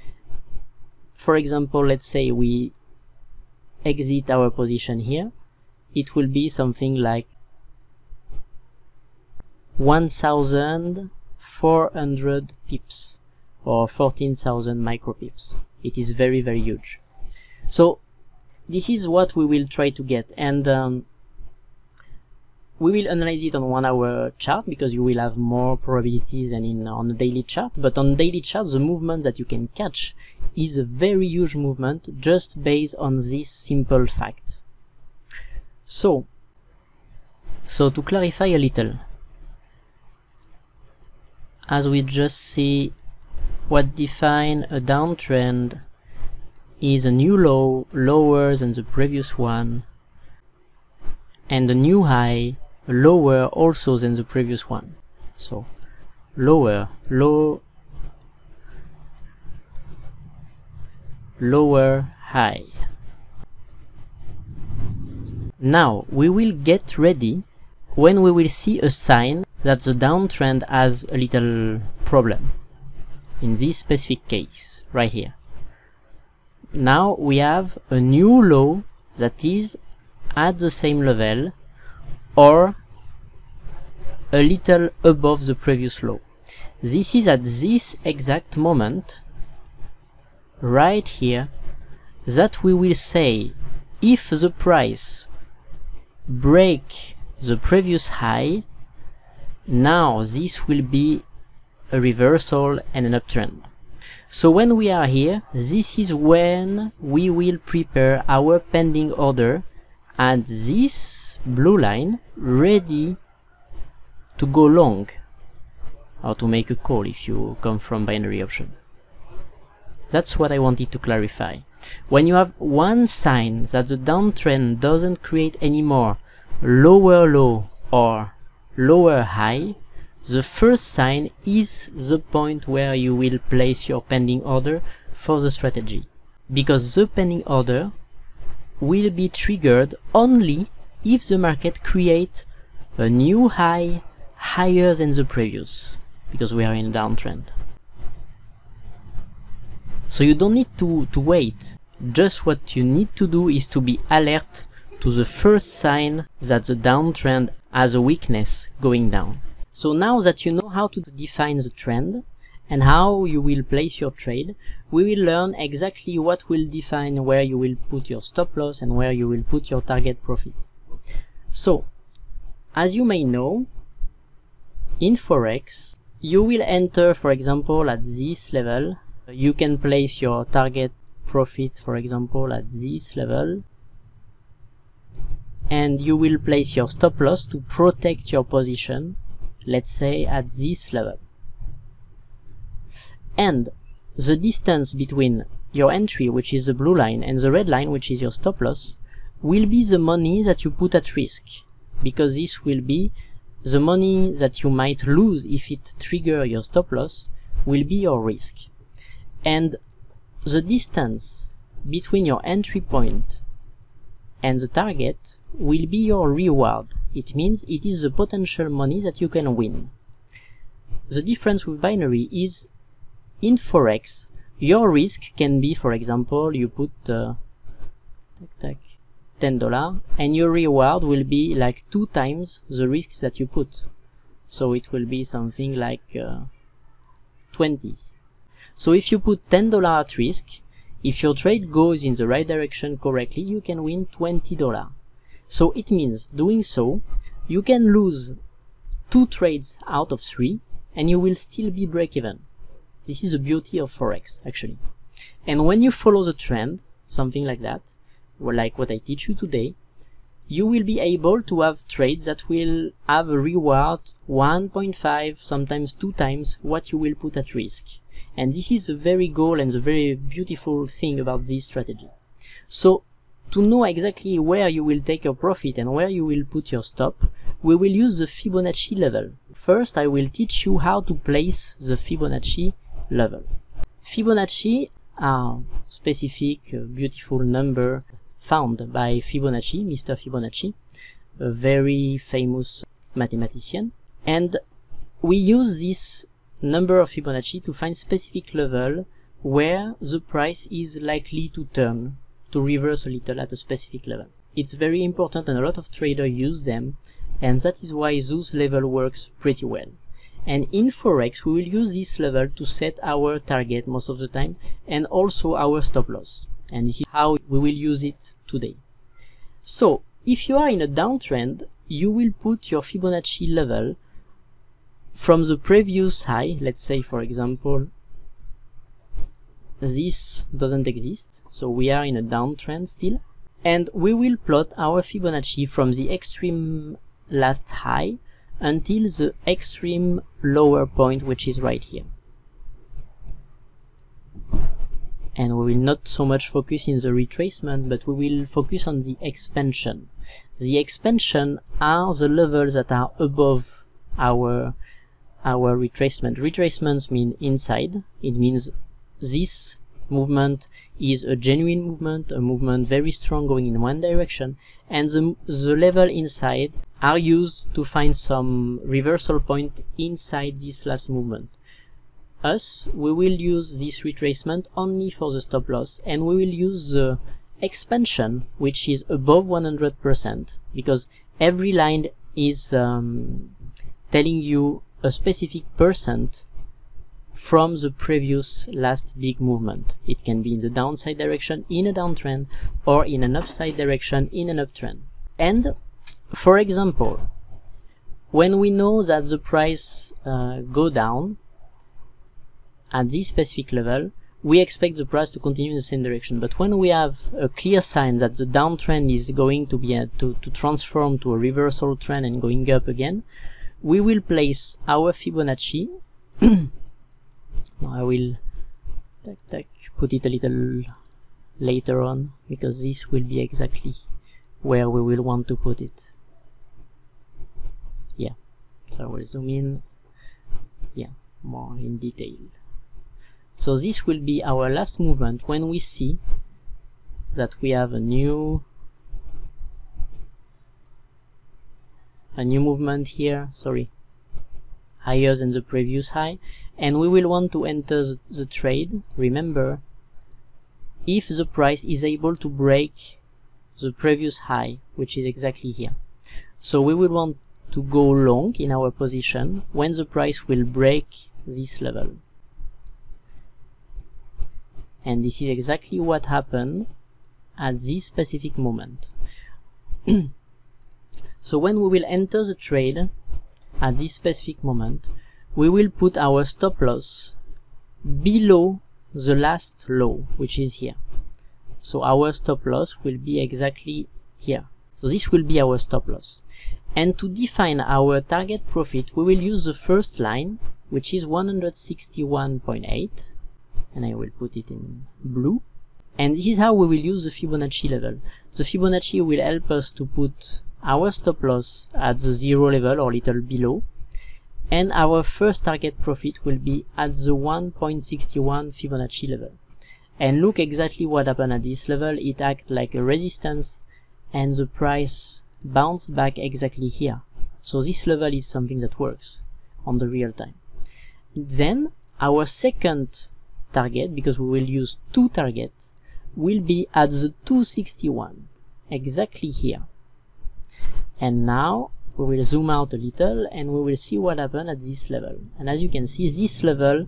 for example, let's say we exit our position here, it will be something like 1400 pips or 14,000 micro pips it is very very huge. So this is what we will try to get and um, we will analyze it on one hour chart because you will have more probabilities than in on a daily chart but on daily chart the movement that you can catch is a very huge movement just based on this simple fact. So so to clarify a little as we just see what define a downtrend is a new low lower than the previous one and a new high lower also than the previous one. So lower low lower high. Now we will get ready when we will see a sign that the downtrend has a little problem in this specific case right here. Now we have a new low that is at the same level or a little above the previous low this is at this exact moment right here that we will say if the price break the previous high now this will be a reversal and an uptrend. So when we are here, this is when we will prepare our pending order and this blue line ready to go long or to make a call if you come from binary option. That's what I wanted to clarify. When you have one sign that the downtrend doesn't create anymore lower low or lower high, the first sign is the point where you will place your pending order for the strategy. Because the pending order will be triggered only if the market creates a new high higher than the previous because we are in a downtrend. So you don't need to, to wait. Just what you need to do is to be alert to the first sign that the downtrend has a weakness going down. So now that you know how to define the trend and how you will place your trade, we will learn exactly what will define where you will put your stop loss and where you will put your target profit. So, as you may know, in Forex, you will enter, for example, at this level. You can place your target profit, for example, at this level. And you will place your stop loss to protect your position, let's say at this level. And the distance between your entry, which is the blue line, and the red line, which is your stop loss, will be the money that you put at risk. Because this will be the money that you might lose if it trigger your stop loss will be your risk. And the distance between your entry point and the target will be your reward. It means it is the potential money that you can win. The difference with binary is in Forex, your risk can be, for example, you put uh, tac, tac, $10 and your reward will be like two times the risks that you put. So it will be something like uh, 20. So if you put $10 at risk, if your trade goes in the right direction correctly, you can win $20. So it means doing so, you can lose two trades out of three and you will still be break even. This is the beauty of Forex actually. And when you follow the trend, something like that, like what I teach you today, you will be able to have trades that will have a reward 1.5, sometimes 2 times what you will put at risk. And this is the very goal and the very beautiful thing about this strategy. So to know exactly where you will take your profit and where you will put your stop, we will use the Fibonacci level. First, I will teach you how to place the Fibonacci level. Fibonacci are specific, uh, beautiful number found by Fibonacci, Mr. Fibonacci, a very famous mathematician. And we use this number of Fibonacci to find specific level where the price is likely to turn, to reverse a little at a specific level. It's very important and a lot of traders use them and that is why those level works pretty well. And in Forex, we will use this level to set our target most of the time and also our stop loss and this is how we will use it today. So if you are in a downtrend, you will put your Fibonacci level from the previous high, let's say for example, this doesn't exist, so we are in a downtrend still, and we will plot our Fibonacci from the extreme last high until the extreme lower point, which is right here and we will not so much focus in the retracement but we will focus on the expansion. The expansion are the levels that are above our our retracement. Retracements mean inside. It means this movement is a genuine movement a movement very strong going in one direction and the, the level inside are used to find some reversal point inside this last movement us, we will use this retracement only for the stop loss and we will use the expansion which is above 100% because every line is um, telling you a specific percent from the previous last big movement. It can be in the downside direction in a downtrend or in an upside direction in an uptrend. And for example, when we know that the price uh, go down, at this specific level, we expect the price to continue in the same direction. But when we have a clear sign that the downtrend is going to be a, to, to transform to a reversal trend and going up again, we will place our Fibonacci. <coughs> now I will tac, tac, put it a little later on because this will be exactly where we will want to put it yeah so I will zoom in yeah more in detail so this will be our last movement when we see that we have a new a new movement here sorry higher than the previous high. And we will want to enter the, the trade. Remember if the price is able to break the previous high which is exactly here. So we will want to go long in our position when the price will break this level and this is exactly what happened at this specific moment. <clears throat> So when we will enter the trade at this specific moment we will put our stop loss below the last low which is here. So our stop loss will be exactly here. So this will be our stop loss. And to define our target profit we will use the first line which is 161.8 and I will put it in blue. And this is how we will use the Fibonacci level. The Fibonacci will help us to put our stop loss at the zero level or little below. And our first target profit will be at the 1.61 Fibonacci level. And look exactly what happened at this level. It acted like a resistance and the price bounced back exactly here. So this level is something that works on the real time. Then our second target because we will use two targets will be at the 261 exactly here. And now we will zoom out a little and we will see what happened at this level. And as you can see this level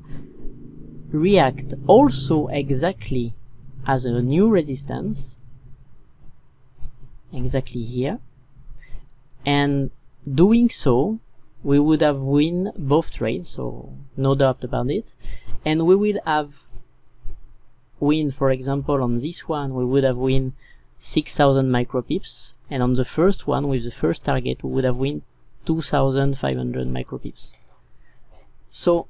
react also exactly as a new resistance exactly here. And doing so we would have win both trades so no doubt about it. And we will have win for example on this one we would have win 6000 micropips and on the first one with the first target we would have win 2500 micropips so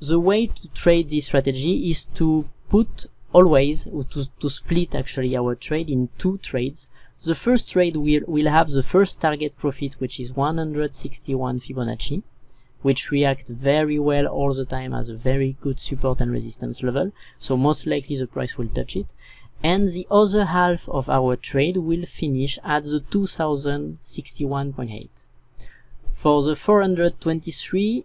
the way to trade this strategy is to put always uh, to, to split actually our trade in two trades. The first trade will, will have the first target profit which is 161 Fibonacci which react very well all the time as a very good support and resistance level. So most likely the price will touch it. And the other half of our trade will finish at the 2061.8 for the 423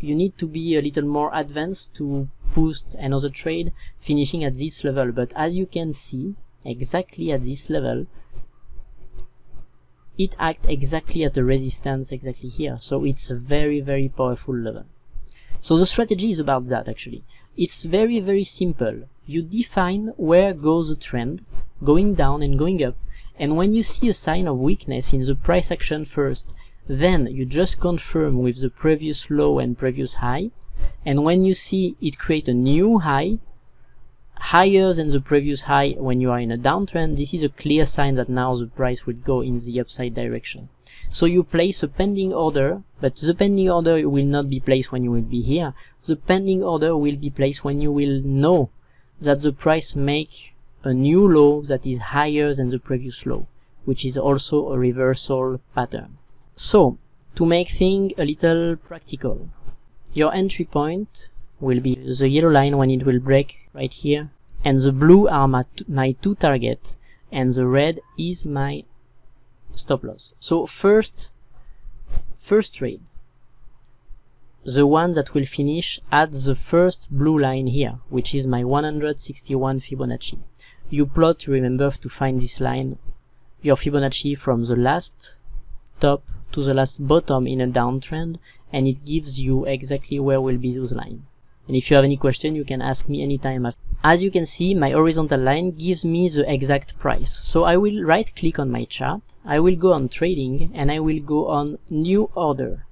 you need to be a little more advanced to boost another trade finishing at this level. But as you can see exactly at this level it acts exactly at the resistance exactly here. So it's a very very powerful level. So the strategy is about that actually. It's very very simple. You define where goes the trend going down and going up. And when you see a sign of weakness in the price action first then you just confirm with the previous low and previous high and when you see it create a new high higher than the previous high when you are in a downtrend, this is a clear sign that now the price will go in the upside direction. So you place a pending order, but the pending order will not be placed when you will be here. The pending order will be placed when you will know that the price make a new low that is higher than the previous low, which is also a reversal pattern. So, to make things a little practical, your entry point will be the yellow line when it will break right here and the blue are my, my two targets and the red is my stop loss. So first first trade. The one that will finish at the first blue line here which is my 161 Fibonacci. You plot remember to find this line your Fibonacci from the last top to the last bottom in a downtrend and it gives you exactly where will be those lines. And if you have any question you can ask me anytime. As you can see my horizontal line gives me the exact price. So I will right click on my chart I will go on trading and I will go on new order.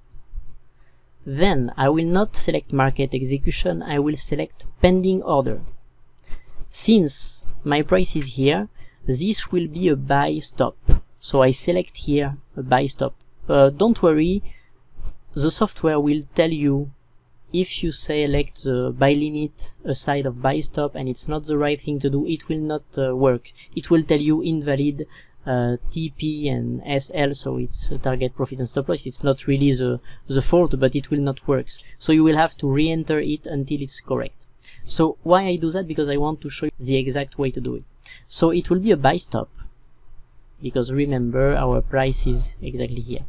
Then I will not select market execution I will select pending order. Since my price is here this will be a buy stop. So I select here a buy stop uh, don't worry the software will tell you if you select the buy limit aside of buy stop and it's not the right thing to do, it will not uh, work. It will tell you invalid uh, TP and SL, so it's target profit and stop loss. It's not really the, the fault, but it will not work. So you will have to re-enter it until it's correct. So why I do that? Because I want to show you the exact way to do it. So it will be a buy stop, because remember our price is exactly here.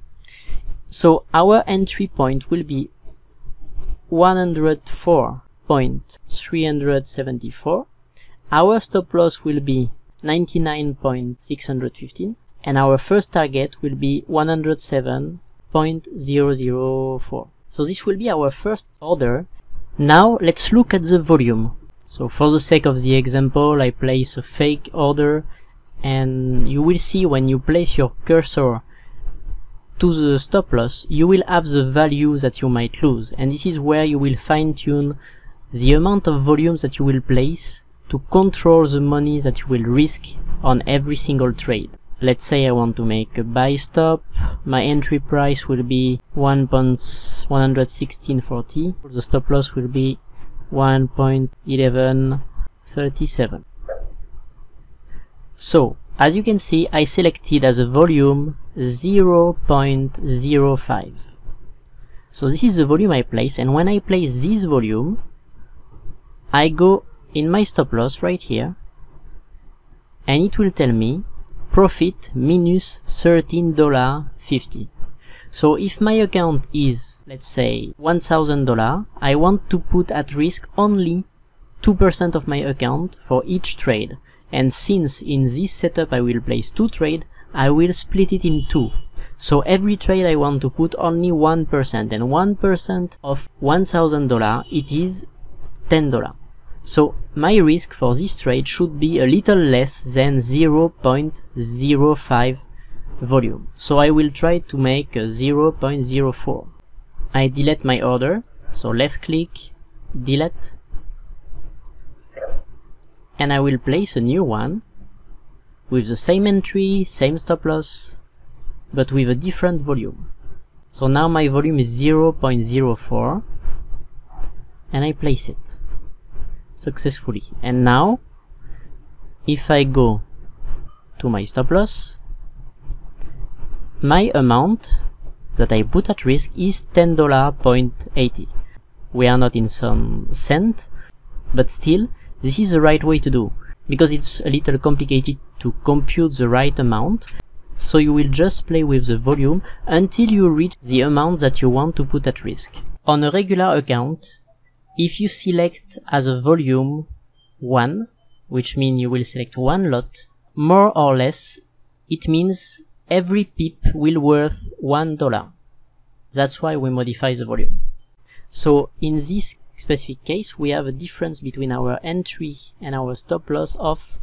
So our entry point will be 104.374. Our stop loss will be 99.615 and our first target will be 107.004. So this will be our first order. Now let's look at the volume. So for the sake of the example, I place a fake order and you will see when you place your cursor to the stop loss, you will have the value that you might lose. And this is where you will fine tune the amount of volumes that you will place to control the money that you will risk on every single trade. Let's say I want to make a buy stop. My entry price will be 1.11640. The stop loss will be 1.1137. So, as you can see, I selected as a volume 0.05. So this is the volume I place, and when I place this volume, I go in my stop loss right here, and it will tell me profit minus $13.50. So if my account is, let's say, $1,000, I want to put at risk only 2% of my account for each trade. And since in this setup I will place two trade, I will split it in two. So every trade I want to put only 1% and 1% of $1,000 it is $10. So my risk for this trade should be a little less than 0.05 volume. So I will try to make 0.04. I delete my order, so left click, delete, and I will place a new one with the same entry, same stop loss, but with a different volume. So now my volume is 0.04 and I place it successfully. And now, if I go to my stop loss, my amount that I put at risk is $10.80. We are not in some cent, but still, this is the right way to do, because it's a little complicated to compute the right amount, so you will just play with the volume until you reach the amount that you want to put at risk. On a regular account, if you select as a volume 1, which means you will select one lot, more or less, it means every pip will worth one dollar. That's why we modify the volume. So in this specific case, we have a difference between our entry and our stop loss of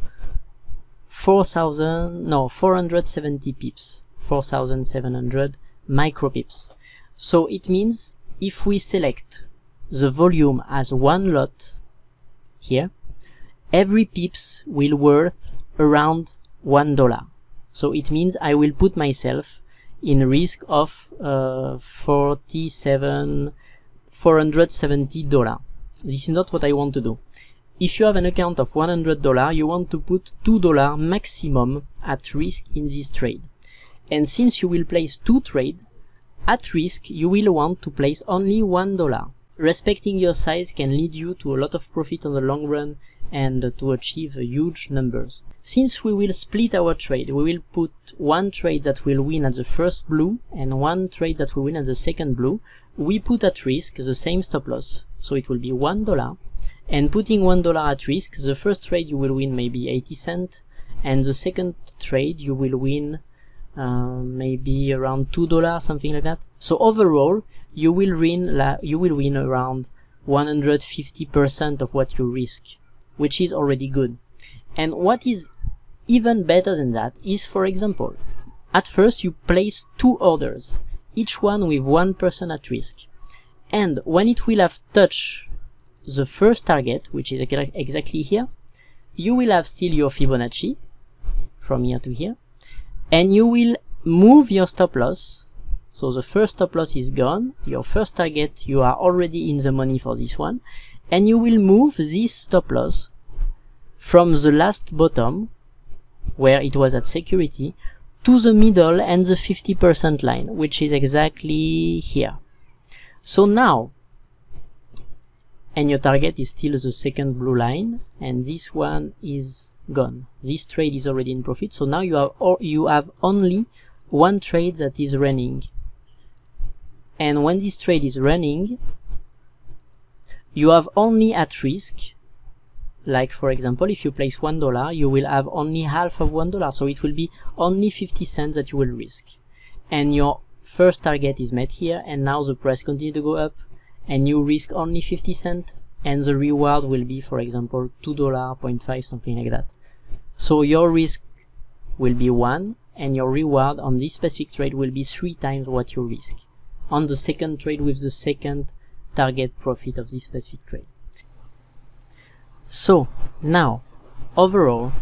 4000, no, 470 pips, 4700 micro pips. So it means if we select the volume as one lot here, every pips will worth around one dollar. So it means I will put myself in risk of uh, 47 470 dollar. This is not what I want to do. If you have an account of 100 dollar, you want to put 2 dollar maximum at risk in this trade. And since you will place two trade, at risk you will want to place only one dollar respecting your size can lead you to a lot of profit on the long run and to achieve huge numbers. Since we will split our trade, we will put one trade that will win at the first blue and one trade that will win at the second blue. We put at risk the same stop loss, so it will be one dollar. And putting one dollar at risk, the first trade you will win maybe 80 cent, and the second trade you will win uh, maybe around two dollars, something like that. So overall, you will win you will win around 150% of what you risk, which is already good. And what is even better than that is, for example, at first you place two orders, each one with one person at risk. And when it will have touched the first target, which is exactly here, you will have still your Fibonacci from here to here, and you will move your stop loss. So the first stop loss is gone, your first target, you are already in the money for this one, and you will move this stop loss from the last bottom, where it was at security, to the middle and the 50% line, which is exactly here. So now, and your target is still the second blue line, and this one is gone. This trade is already in profit, so now you have, you have only one trade that is running. And when this trade is running, you have only at risk like for example if you place one dollar you will have only half of one dollar so it will be only 50 cents that you will risk. And your first target is met here and now the price continue to go up and you risk only 50 cents and the reward will be for example two dollar 0.5 something like that. So your risk will be one and your reward on this specific trade will be three times what you risk on the second trade with the second target profit of this specific trade so now, overall,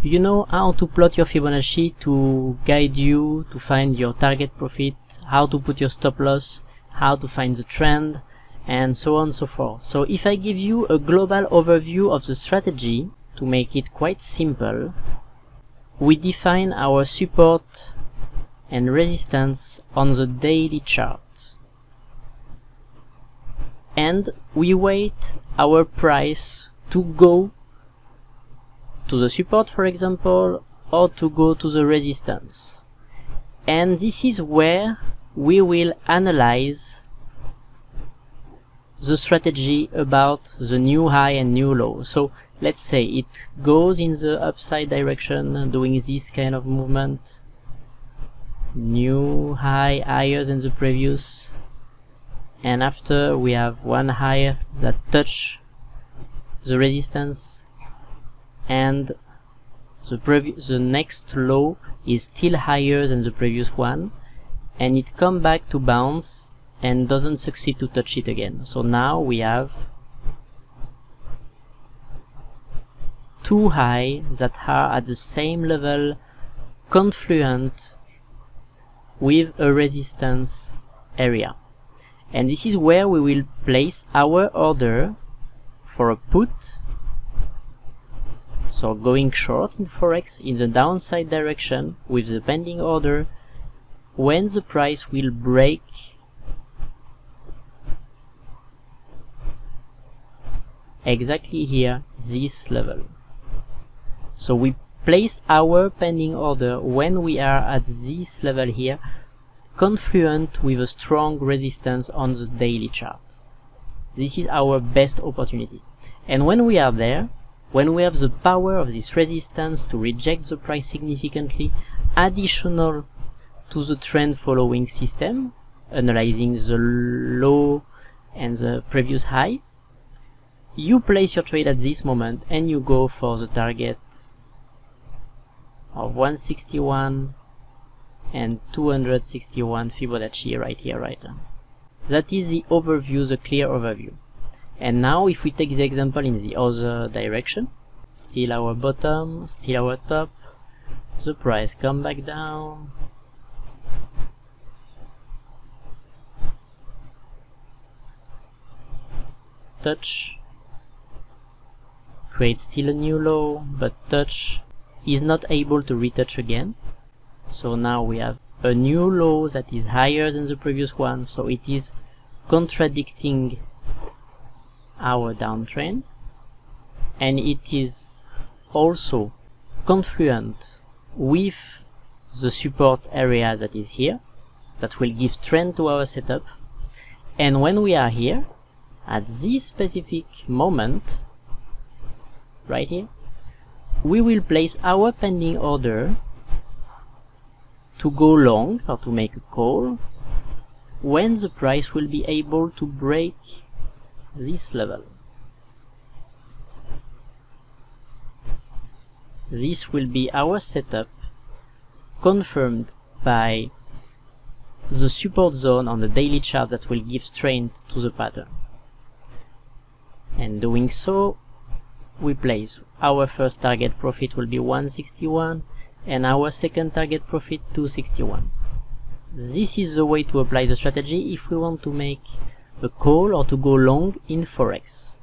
you know how to plot your Fibonacci to guide you to find your target profit, how to put your stop loss, how to find the trend, and so on and so forth. So if I give you a global overview of the strategy, to make it quite simple, we define our support and resistance on the daily chart. And we wait our price to go to the support for example or to go to the resistance. And this is where we will analyze the strategy about the new high and new low. So let's say it goes in the upside direction doing this kind of movement. New high higher than the previous. And after we have one higher that touch the resistance and the previous the next low is still higher than the previous one and it come back to bounce and doesn't succeed to touch it again. So now we have two high that are at the same level confluent with a resistance area. And this is where we will place our order for a put. So going short in forex in the downside direction with the pending order when the price will break exactly here this level. So we place our pending order when we are at this level here confluent with a strong resistance on the daily chart this is our best opportunity. And when we are there, when we have the power of this resistance to reject the price significantly, additional to the trend following system, analyzing the low and the previous high, you place your trade at this moment and you go for the target of 161 and 261 Fibonacci right here, right now. That is the overview, the clear overview. And now if we take the example in the other direction, still our bottom, still our top, the price come back down, touch, create still a new low, but touch is not able to retouch again. So now we have a new low that is higher than the previous one so it is contradicting our downtrend. And it is also confluent with the support area that is here that will give strength to our setup. And when we are here at this specific moment right here we will place our pending order to go long or to make a call when the price will be able to break this level. This will be our setup confirmed by the support zone on the daily chart that will give strength to the pattern. And doing so, we place our first target profit will be 161 and our second target profit 261 this is the way to apply the strategy if we want to make a call or to go long in Forex.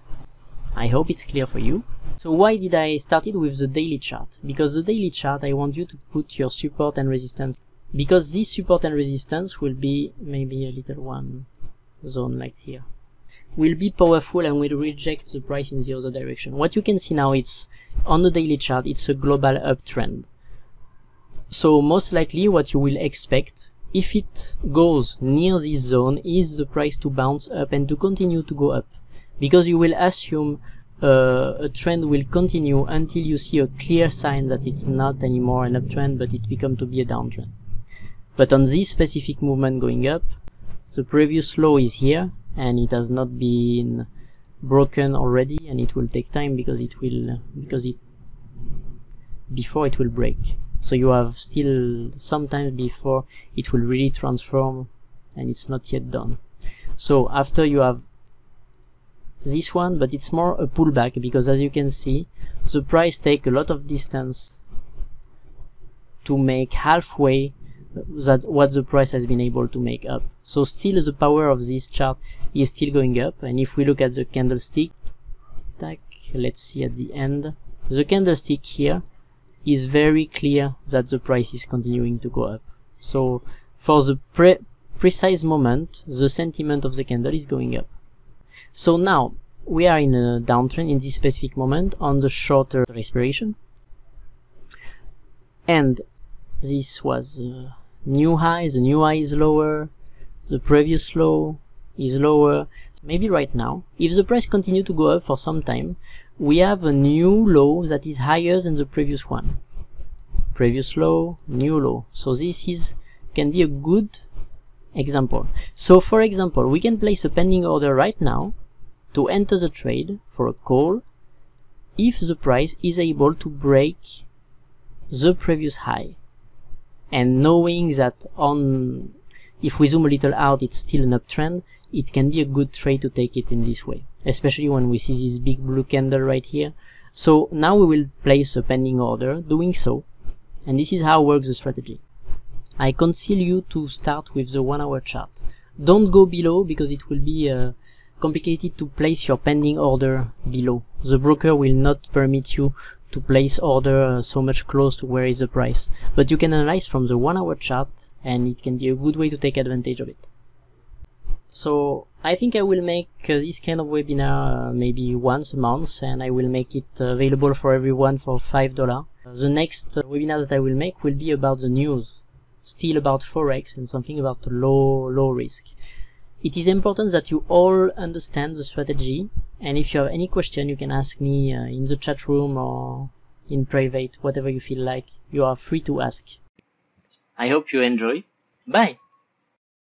I hope it's clear for you. So why did I started with the daily chart? Because the daily chart I want you to put your support and resistance because this support and resistance will be maybe a little one zone like here will be powerful and will reject the price in the other direction. What you can see now it's on the daily chart it's a global uptrend. So most likely what you will expect if it goes near this zone is the price to bounce up and to continue to go up. Because you will assume uh, a trend will continue until you see a clear sign that it's not anymore an uptrend but it become to be a downtrend. But on this specific movement going up the previous low is here and it has not been broken already and it will take time because it will because it before it will break so you have still some time before it will really transform and it's not yet done. So after you have this one but it's more a pullback because as you can see the price take a lot of distance to make halfway that what the price has been able to make up. So still the power of this chart is still going up. And if we look at the candlestick let's see at the end. The candlestick here is very clear that the price is continuing to go up. So for the pre precise moment, the sentiment of the candle is going up. So now we are in a downtrend in this specific moment on the shorter respiration. And this was a new high, the new high is lower, the previous low is lower. Maybe right now, if the price continue to go up for some time, we have a new low that is higher than the previous one. Previous low new low so this is can be a good example. So for example we can place a pending order right now to enter the trade for a call if the price is able to break the previous high. And knowing that on if we zoom a little out it's still an uptrend it can be a good trade to take it in this way especially when we see this big blue candle right here. So now we will place a pending order doing so. And this is how works the strategy. I counsel you to start with the one hour chart. Don't go below because it will be uh, complicated to place your pending order below. The broker will not permit you to place order uh, so much close to where is the price. But you can analyze from the one hour chart and it can be a good way to take advantage of it so I think I will make uh, this kind of webinar uh, maybe once a month and I will make it uh, available for everyone for $5. the next uh, webinar that I will make will be about the news, still about Forex and something about low, low risk. It is important that you all understand the strategy and if you have any question you can ask me uh, in the chat room or in private, whatever you feel like, you are free to ask. I hope you enjoy. Bye!